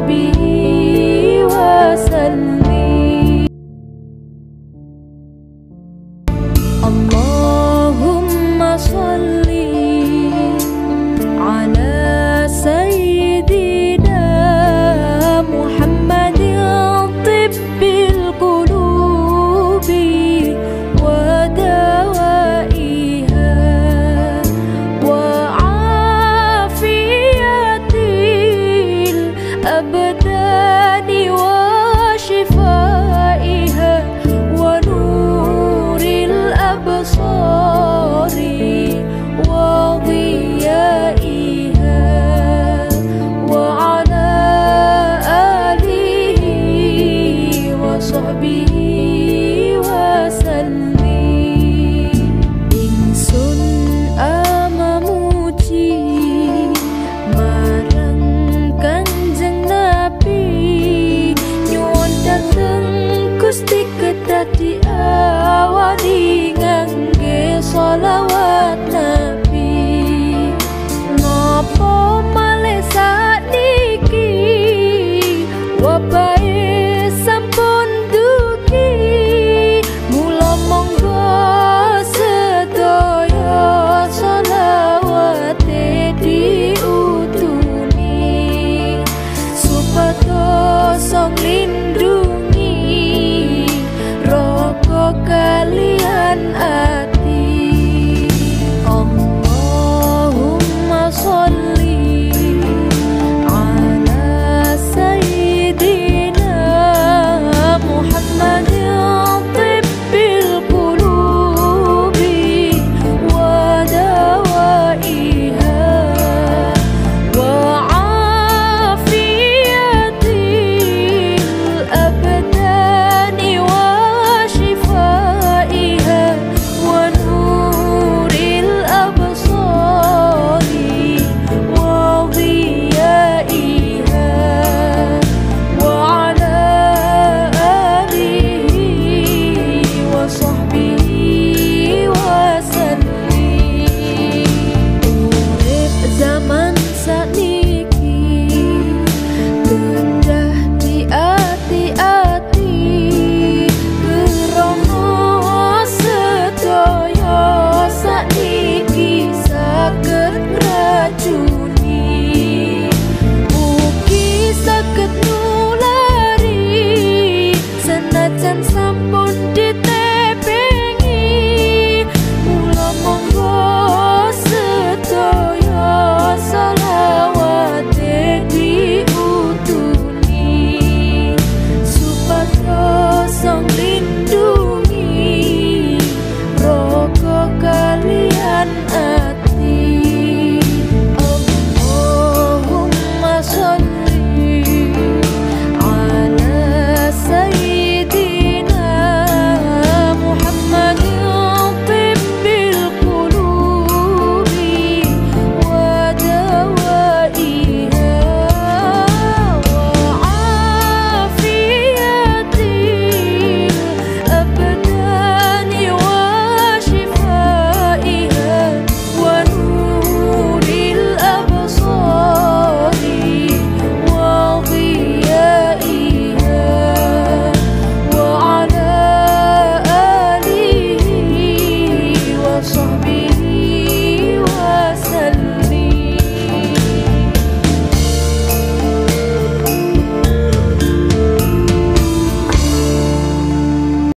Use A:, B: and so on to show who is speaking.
A: be